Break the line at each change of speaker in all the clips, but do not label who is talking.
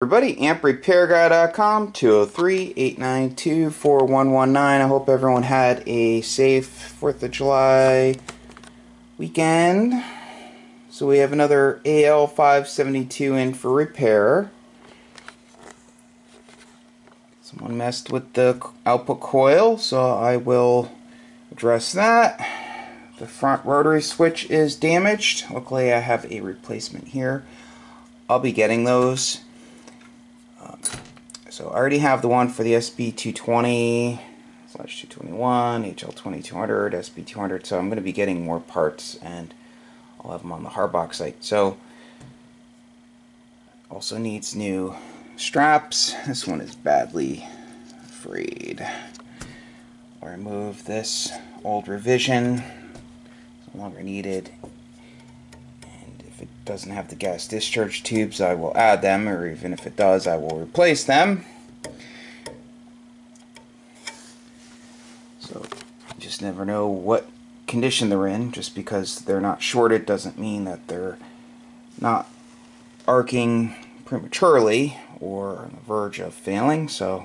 Everybody, amprepairguy.com, 203-892-4119. I hope everyone had a safe 4th of July weekend. So we have another AL572 in for repair. Someone messed with the output coil, so I will address that. The front rotary switch is damaged. Luckily I have a replacement here. I'll be getting those. So I already have the one for the SB220 slash 221, HL2200, SB200, so I'm going to be getting more parts and I'll have them on the Harbach site. So also needs new straps. This one is badly frayed. I'll remove this old revision It's no longer needed. Doesn't have the gas discharge tubes, I will add them, or even if it does, I will replace them. So, you just never know what condition they're in. Just because they're not shorted doesn't mean that they're not arcing prematurely or on the verge of failing. So,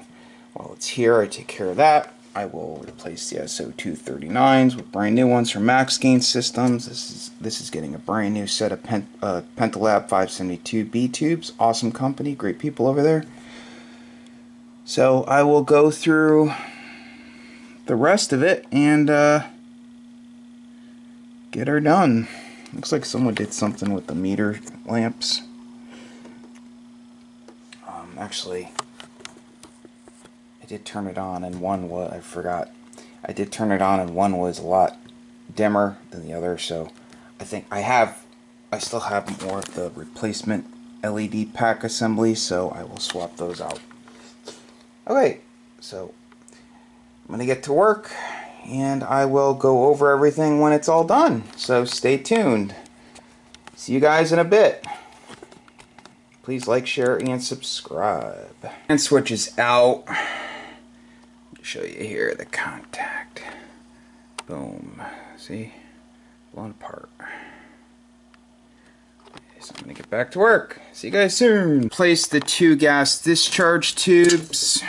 while it's here, I take care of that. I will replace the SO239s with brand new ones from Max Gain Systems. This is this is getting a brand new set of Pent, uh, Pentalab 572B tubes. Awesome company, great people over there. So I will go through the rest of it and uh, get her done. Looks like someone did something with the meter lamps. Um, actually, I did turn it on and one was, I forgot, I did turn it on and one was a lot dimmer than the other so I think I have, I still have more of the replacement LED pack assembly so I will swap those out. Okay, so I'm going to get to work and I will go over everything when it's all done. So stay tuned. See you guys in a bit. Please like, share, and subscribe. And switch is out show you here the contact. Boom. See? Blown apart. So I'm going to get back to work. See you guys soon. Place the two gas discharge tubes.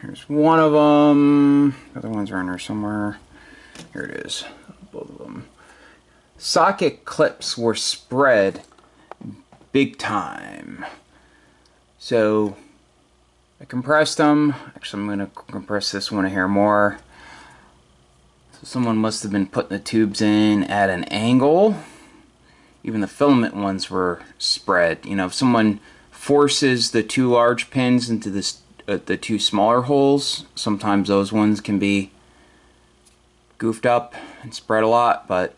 Here's one of them. The other one's around here somewhere. Here it is. Both of them. Socket clips were spread big time. So I compressed them. Actually, I'm going to compress this one here more. So someone must have been putting the tubes in at an angle. Even the filament ones were spread. You know, if someone forces the two large pins into this, uh, the two smaller holes, sometimes those ones can be goofed up and spread a lot, but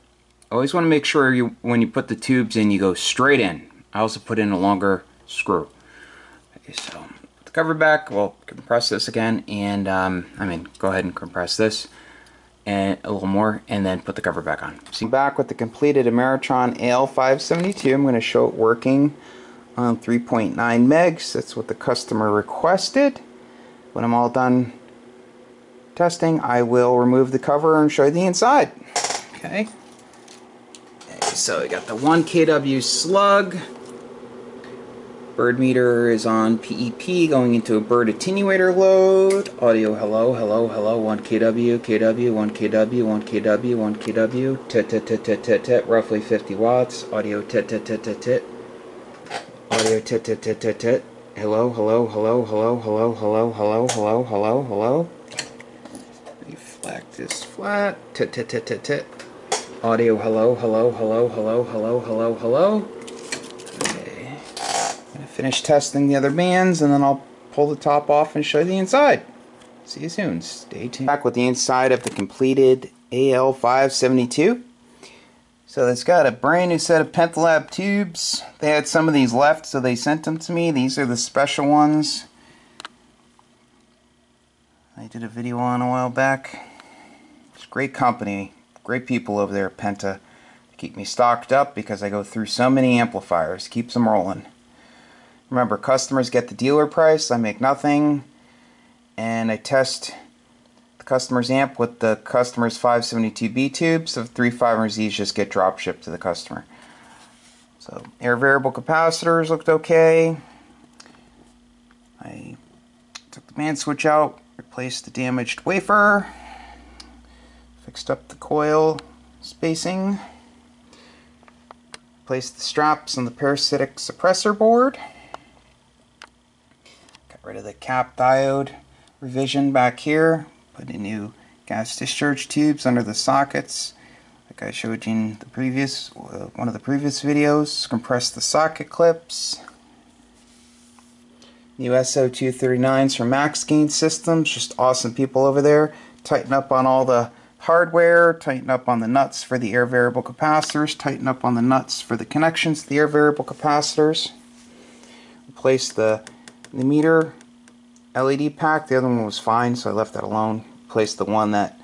I always want to make sure you when you put the tubes in, you go straight in. I also put in a longer screw. Okay, so cover back. We'll compress this again, and um, I mean, go ahead and compress this and a little more, and then put the cover back on. So back with the completed Ameritron AL572. I'm going to show it working on 3.9 megs. That's what the customer requested. When I'm all done testing, I will remove the cover and show you the inside. Okay. okay so we got the 1 kW slug. Bird meter is on PEP going into a bird attenuator load. Audio hello, hello, hello, 1 kW, kW, 1 kW, 1 kW, 1 kW, tit tit tit tit tit tit, roughly 50 watts. Audio tit tit tit tit tit. Audio tit tit tit tit tit. Hello, hello, hello, hello, hello, hello, hello, hello, hello, hello. Reflect this flat. Tit tit tit tit tit. Audio hello, hello, hello, hello, hello, hello, hello finish testing the other bands and then I'll pull the top off and show you the inside. See you soon. Stay tuned. Back with the inside of the completed AL572. So it's got a brand new set of Pentalab tubes. They had some of these left so they sent them to me. These are the special ones. I did a video on a while back. It's great company. Great people over there at Penta. keep me stocked up because I go through so many amplifiers. Keeps them rolling. Remember, customers get the dealer price, I make nothing, and I test the customer's amp with the customer's 572B tubes. So the 3500Zs just get drop shipped to the customer. So, air variable capacitors looked okay. I took the band switch out, replaced the damaged wafer, fixed up the coil spacing, placed the straps on the parasitic suppressor board, rid of the cap diode revision back here, put in new gas discharge tubes under the sockets. Like I showed you in the previous uh, one of the previous videos Compress the socket clips. New SO239s from Max Gain Systems just awesome people over there. Tighten up on all the hardware tighten up on the nuts for the air variable capacitors tighten up on the nuts for the connections to the air variable capacitors. Replace the the meter LED pack the other one was fine so I left that alone replaced the one that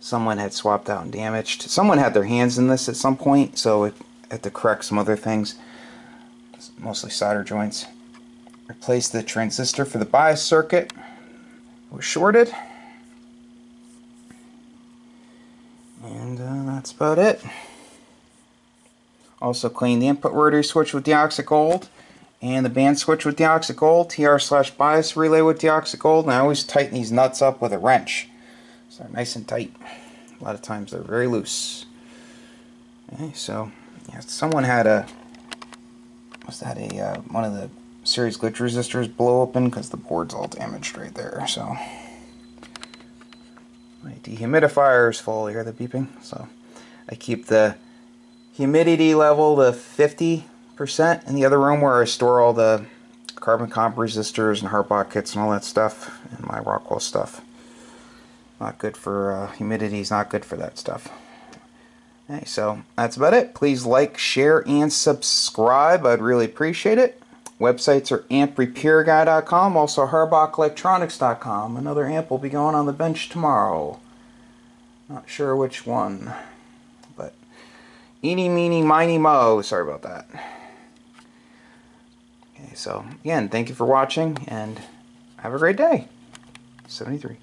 someone had swapped out and damaged. Someone had their hands in this at some point, so it had to correct some other things. Mostly solder joints. Replaced the transistor for the bias circuit. It was shorted. And uh, that's about it. Also cleaned the input rotary switch with deoxit gold and the band switch with deoxit gold, TR slash bias relay with deoxit gold, and I always tighten these nuts up with a wrench. So they're nice and tight. A lot of times they're very loose. Okay, so yeah, someone had a was that a uh, one of the series glitch resistors blow open because the board's all damaged right there. So my dehumidifier is full. You hear the beeping? So I keep the humidity level to 50% in the other room where I store all the carbon comp resistors and Harbach kits and all that stuff and my Rockwell stuff. Not good for uh, humidity is not good for that stuff. Okay, so that's about it. Please like, share, and subscribe. I'd really appreciate it. Websites are amprepairguy.com, also harbachelectronics.com. Another amp will be going on the bench tomorrow. Not sure which one, but eeny, meeny, miny, mo. Sorry about that. Okay, so again, thank you for watching, and have a great day. 73.